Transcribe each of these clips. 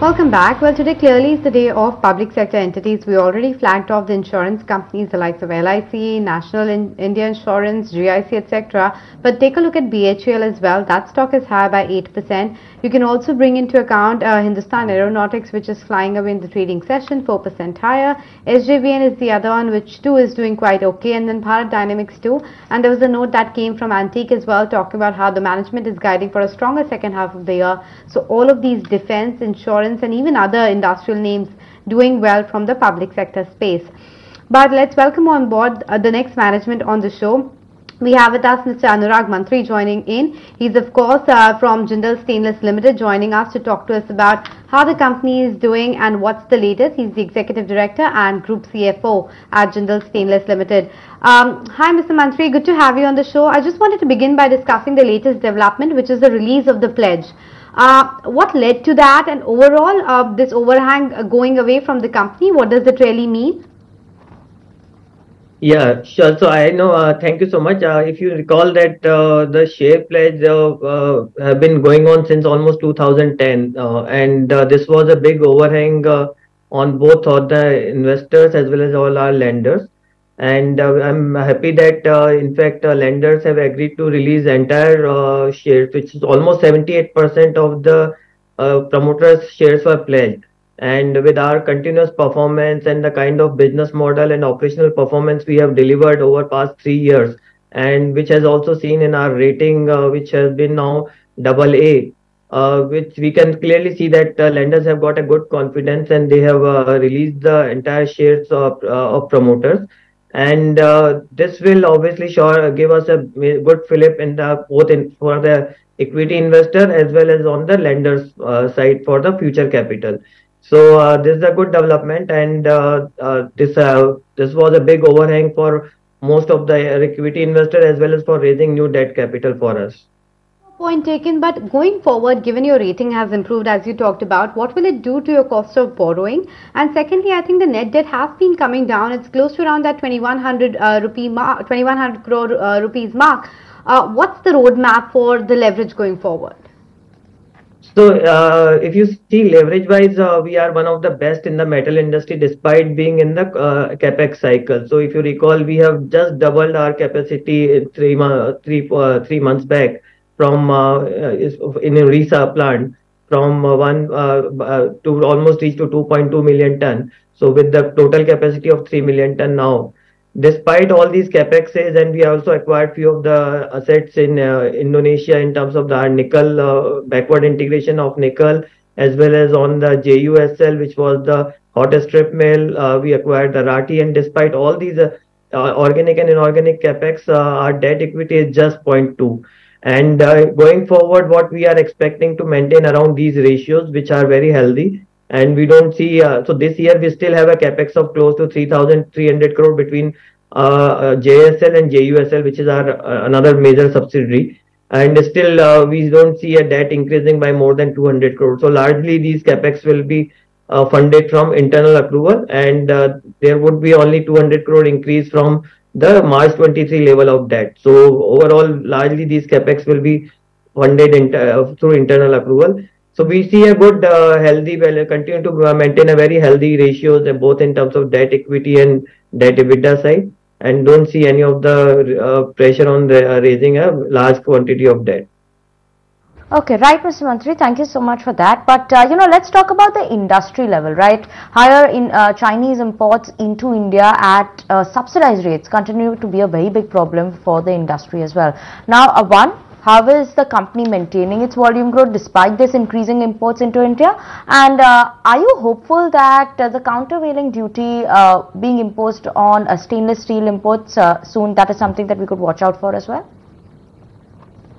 Welcome back. Well, today clearly is the day of public sector entities. We already flagged off the insurance companies, the likes of LIC, National in India Insurance, GIC, etc. But take a look at BHEL as well. That stock is higher by 8%. You can also bring into account uh, Hindustan Aeronautics, which is flying away in the trading session, 4% higher. SJVN is the other one, which too is doing quite okay. And then Bharat Dynamics too. And there was a note that came from Antique as well, talking about how the management is guiding for a stronger second half of the year. So all of these defense, insurance, and even other industrial names doing well from the public sector space. But let's welcome on board uh, the next management on the show. We have with us Mr. Anurag Mantri joining in. He's of course uh, from Jindal Stainless Limited joining us to talk to us about how the company is doing and what's the latest. He's the Executive Director and Group CFO at Jindal Stainless Limited. Um, hi Mr. Mantri, good to have you on the show. I just wanted to begin by discussing the latest development which is the release of the pledge. Uh, what led to that and overall uh, this overhang uh, going away from the company, what does it really mean? Yeah, sure. So I know, uh, thank you so much. Uh, if you recall that uh, the share pledge have been going on since almost 2010 and this was a big overhang on both of the investors as well as all our lenders and uh, I'm happy that uh, in fact uh, lenders have agreed to release entire shares, which is almost 78% of the promoters' shares were pledged. And with our continuous performance and the kind of business model and operational performance we have delivered over past three years, and which has also seen in our rating, uh, which has been now double A, uh, which we can clearly see that uh, lenders have got a good confidence and they have released the entire shares of, of promoters and uh, this will obviously sure give us a good fillip in the both in for the equity investor as well as on the lenders uh, side for the future capital. So uh, this is a good development and uh, uh, this uh, this was a big overhang for most of the equity investor as well as for raising new debt capital for us Point taken, but going forward, given your rating has improved as you talked about, what will it do to your cost of borrowing? And secondly, I think the net debt has been coming down. It's close to around that 2100 uh, rupee mark, 2100 crore uh, rupees mark. Uh, what's the roadmap for the leverage going forward? So, uh, if you see leverage wise, uh, we are one of the best in the metal industry despite being in the uh, capex cycle. So, if you recall, we have just doubled our capacity three, three, uh, three months back from uh, uh, in a Orissa plant from uh, one to almost reach to 2.2 million ton. So with the total capacity of 3 million ton now, despite all these capexes and we also acquired few of the assets in uh, Indonesia in terms of the nickel uh, backward integration of nickel as well as on the JUSL which was the hottest strip mill uh, we acquired the Rathi and despite all these organic and inorganic capex our debt equity is just 0.2 and uh, going forward, what we are expecting to maintain around these ratios, which are very healthy. And we don't see, uh, so this year we still have a capex of close to 3,300 crore between uh, uh JSL and JUSL, which is our uh, another major subsidiary. And still, uh, we don't see a debt increasing by more than 200 crore. So largely, these capex will be funded from internal accrual, and there would be only 200 crore increase from the March 23 level of debt. So overall, largely these capex will be funded in, uh, through internal accrual. So we see a good, uh, healthy, well, continue to maintain a very healthy ratios, uh, both in terms of debt equity and debt EBITDA side, and don't see any of the uh, pressure on the, uh, raising a large quantity of debt. Okay, right, Mr. Mantri, thank you so much for that. But, uh, you know, let's talk about the industry level, right? Higher in uh, Chinese imports into India at uh, subsidized rates continue to be a very big problem for the industry as well. Now, uh, one, how is the company maintaining its volume growth despite this increasing imports into India? And uh, are you hopeful that uh, the countervailing duty being imposed on stainless steel imports soon, that is something that we could watch out for as well?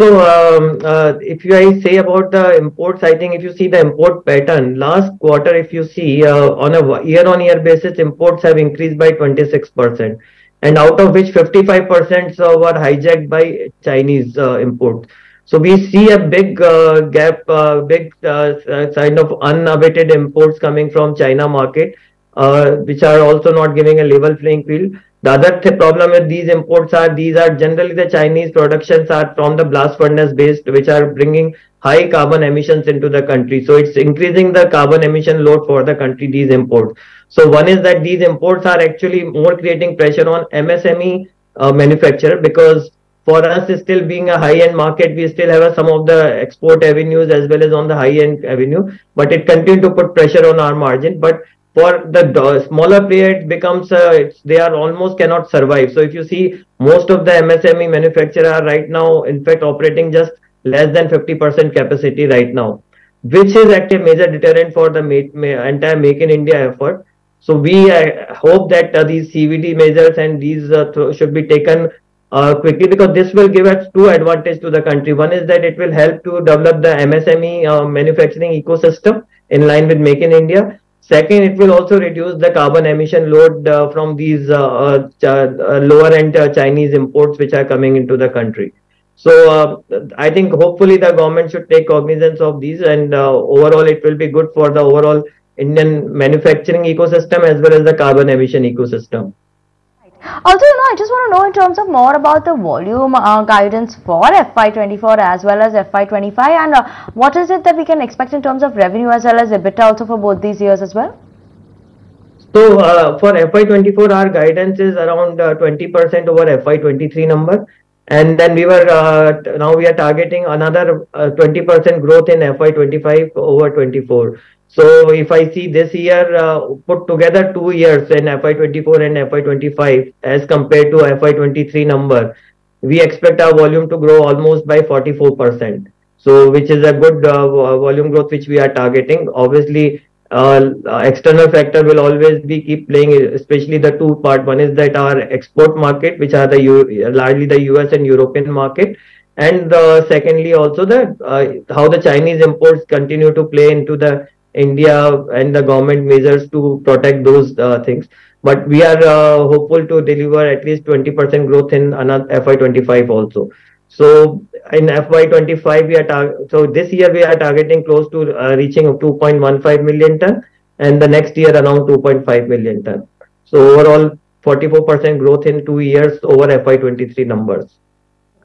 So, um, uh, if you I say about the imports, I think if you see the import pattern, last quarter, if you see uh, on a year-on-year basis, imports have increased by 26%, and out of which 55% uh, were hijacked by Chinese uh, imports. So we see a big uh, gap, uh, big uh, kind of unabated imports coming from China market, uh, which are also not giving a level playing field. The other th problem with these imports are these are generally the Chinese productions are from the blast furnace based, which are bringing high carbon emissions into the country. So it's increasing the carbon emission load for the country, these imports. So one is that these imports are actually more creating pressure on MSME uh, manufacturer because for us still being a high-end market, we still have some of the export avenues as well as on the high-end avenue, but it continued to put pressure on our margin. But for the smaller player, it becomes uh, they are almost cannot survive. So if you see most of the MSME manufacturer are right now, in fact, operating just less than 50% capacity right now, which is actually a major deterrent for the entire Make in India effort. So we uh, hope that uh, these CVD measures and these uh, should be taken uh, quickly because this will give us two advantage to the country. One is that it will help to develop the MSME manufacturing ecosystem in line with Make in India. Second, it will also reduce the carbon emission load uh, from these uh, uh, uh, lower end Chinese imports which are coming into the country. So I think hopefully the government should take cognizance of these and overall it will be good for the overall Indian manufacturing ecosystem as well as the carbon emission ecosystem. Also, you know, I just want to know in terms of more about the volume uh, guidance for FY24 as well as FY25 and uh, what is it that we can expect in terms of revenue as well as EBITDA also for both these years as well? So, uh, for FY24, our guidance is around 20% uh, over FY23 number. And then we were, uh, now we are targeting another 20% uh, growth in FY25 over 24. So if I see this year uh, put together two years in FY24 and FY25 as compared to FY23 number, we expect our volume to grow almost by 44%. So which is a good uh, volume growth which we are targeting. Obviously, uh, external factor will always be keep playing, especially the two part. One is that our export market, which are the U largely the US and European market, and uh, secondly also the uh, how the Chinese imports continue to play into the India and the government measures to protect those uh, things. But we are uh, hopeful to deliver at least 20% growth in another FY25 also. So in FY25 we are so this year we are targeting close to uh, reaching 2.15 million ton, and the next year around 2.5 million ton. So overall 44% growth in two years over FY23 numbers.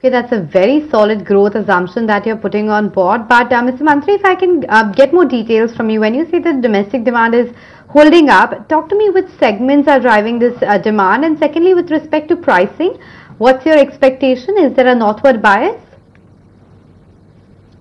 Okay, that's a very solid growth assumption that you're putting on board. But uh, Mr. Mantri, if I can uh, get more details from you, when you say that domestic demand is holding up, talk to me which segments are driving this uh, demand. And secondly, with respect to pricing, what's your expectation? Is there a northward bias?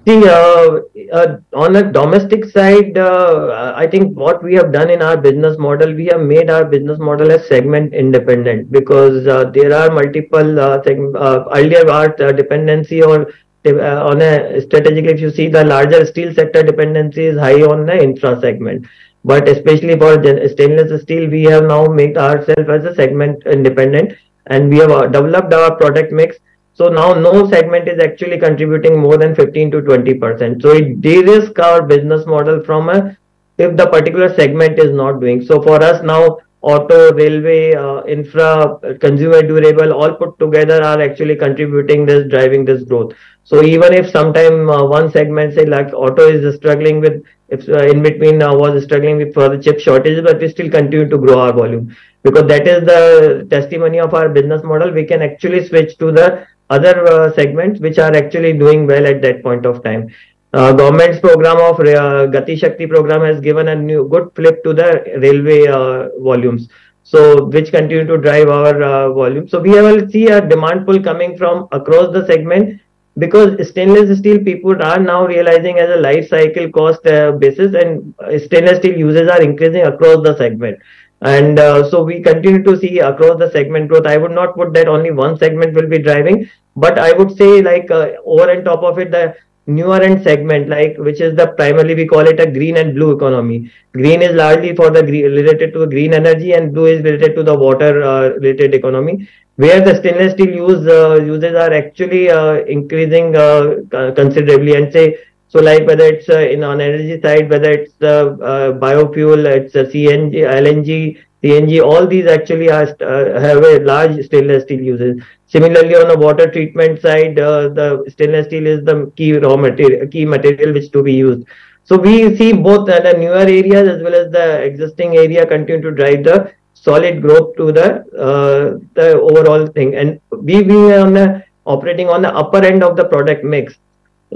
See, uh, uh, on the domestic side, uh, I think what we have done in our business model, we have made our business model as segment independent because uh, there are multiple uh, uh, earlier our dependency or on a strategically, if you see the larger steel sector dependency is high on the infra segment. But especially for stainless steel, we have now made ourselves as a segment independent and we have developed our product mix so now no segment is actually contributing more than 15 to 20%. So it de-risks our business model from a, if the particular segment is not doing. So for us now, auto, railway, uh, infra, consumer durable, all put together are actually contributing this, driving this growth. So even if sometime uh, one segment say like auto is struggling with, if uh, in between uh, was struggling with for the chip shortages, but we still continue to grow our volume because that is the testimony of our business model. We can actually switch to the other uh, segments which are actually doing well at that point of time. Uh, government's program of uh, Gati Shakti program has given a new good flip to the railway uh, volumes. So which continue to drive our uh, volume. So we will see a demand pull coming from across the segment because stainless steel people are now realizing as a life cycle cost uh, basis and stainless steel uses are increasing across the segment. And uh, so we continue to see across the segment growth. I would not put that only one segment will be driving, but I would say like uh, over and top of it, the newer end segment, like which is the primarily we call it a green and blue economy. Green is largely for the green, related to green energy, and blue is related to the water uh, related economy. Where the stainless steel use uh, uses are actually uh, increasing uh, considerably, and say so like whether it's uh, in on energy side, whether it's the uh, biofuel, it's a CNG, LNG, CNG, all these actually are, uh, have a large stainless steel uses. Similarly, on the water treatment side, uh, the stainless steel is the key raw material, key material which to be used. So we see both uh, the newer areas as well as the existing area continue to drive the solid growth to the uh, the overall thing. And we we are on operating on the upper end of the product mix.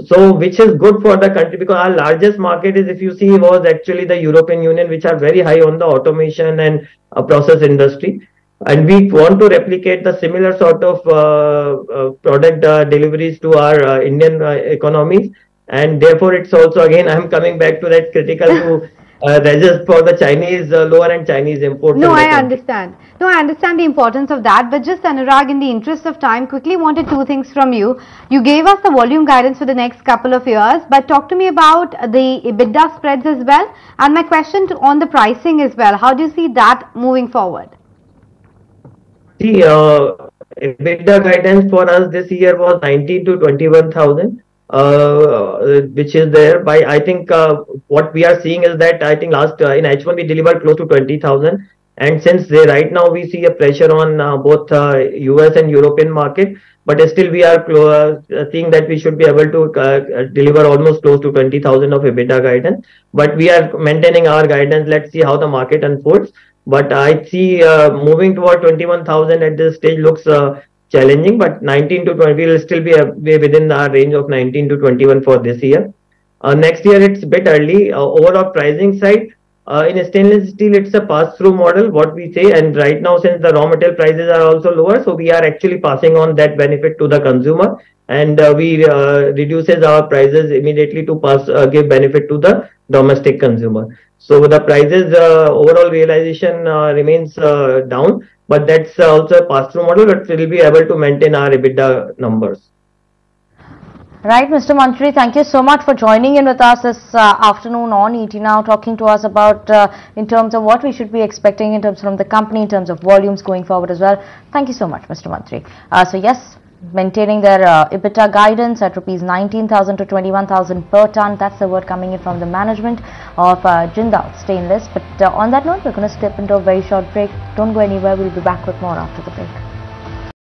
So which is good for the country because our largest market is if you see was actually the European Union, which are very high on the automation and uh, process industry and we want to replicate the similar sort of uh, uh, product uh, deliveries to our uh, Indian uh, economies. And therefore, it's also again, I'm coming back to that critical to uh, register for the Chinese lower end Chinese imports. No, I understand. No, I understand the importance of that. But just Anurag, in the interest of time, quickly wanted two things from you. You gave us the volume guidance for the next couple of years, but talk to me about the EBITDA spreads as well. And my question to, on the pricing as well. How do you see that moving forward? See, uh, EBITDA guidance for us this year was 19 to 21,000, uh, which is there by, I think, uh, what we are seeing is that I think last uh, in H1 we delivered close to 20,000. And since they, right now we see a pressure on uh, both US uh, and European market, but still we are uh, seeing that we should be able to deliver almost close to 20,000 of EBITDA guidance. But we are maintaining our guidance. Let's see how the market unfolds. But I see moving toward 21,000 at this stage looks challenging, but 19 to 20 will still be, be within our range of 19 to 21 for this year. Uh, next year, it's a bit early. Uh, overall pricing side, uh, in stainless steel, it's a pass-through model, what we say. And right now, since the raw material prices are also lower, so we are actually passing on that benefit to the consumer. And uh, we reduces our prices immediately to pass give benefit to the domestic consumer. So the prices uh, overall realization uh, remains uh, down, but that's also a pass-through model, but we'll be able to maintain our EBITDA numbers. Right, Mr. Mantri, thank you so much for joining in with us this uh, afternoon on ET Now, talking to us about uh, in terms of what we should be expecting in terms from the company, in terms of volumes going forward as well. Thank you so much, Mr. Mantri. Uh, so yes, maintaining their uh, EBITDA guidance at rupees 19,000 to 21,000 per ton. That's the word coming in from the management of uh, Jindal Stainless. But uh, on that note, we're going to step into a very short break. Don't go anywhere. We'll be back with more after the break.